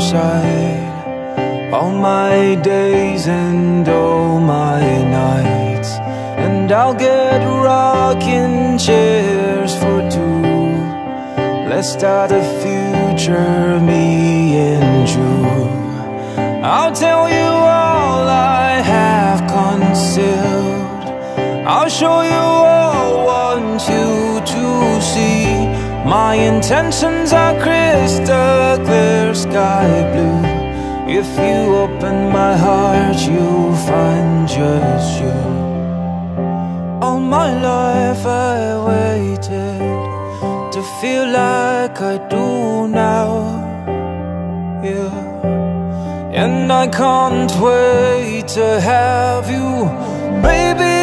side. All my days and all my nights. And I'll get rocking chairs for two. Let's start a future, me and you. I'll tell you all I have concealed. I'll show you all want you to see My intentions are crystal clear sky blue. If you open my heart you'll find just you. All my life I waited To feel like I do now Yeah. And I can't wait to have you. Baby,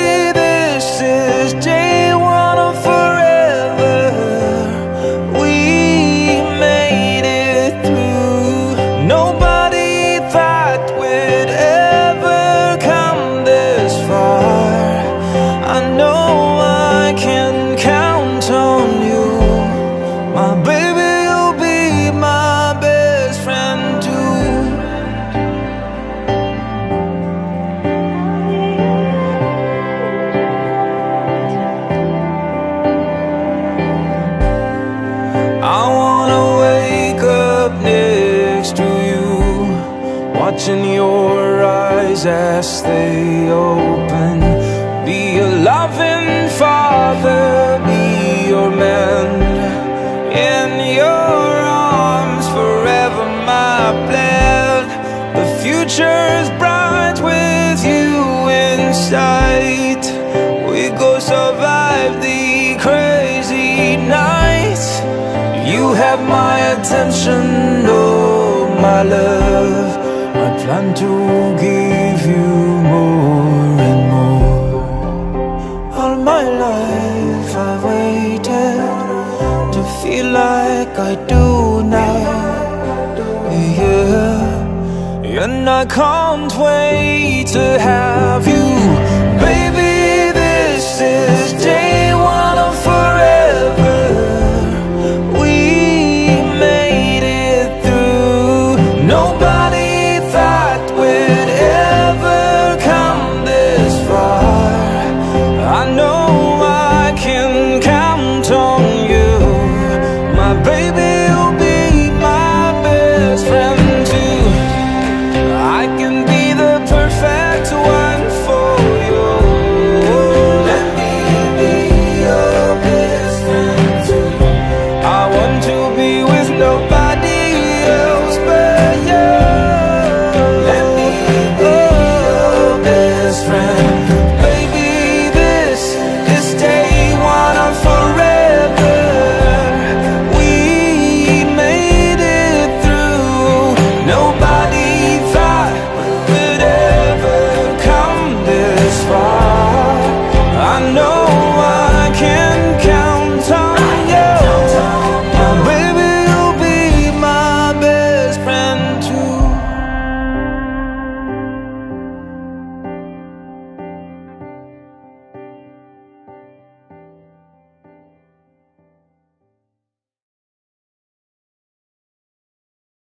Nobody watching your eyes as they open. Be a loving father, be your man. In your arms, forever my plan. The future's bright with you in sight. We go survive the crazy nights. You have my attention, to give you more and more. All my life I waited to feel like I do now. Yeah, and I can't wait to have you, baby. This is day one of forever. We made it through.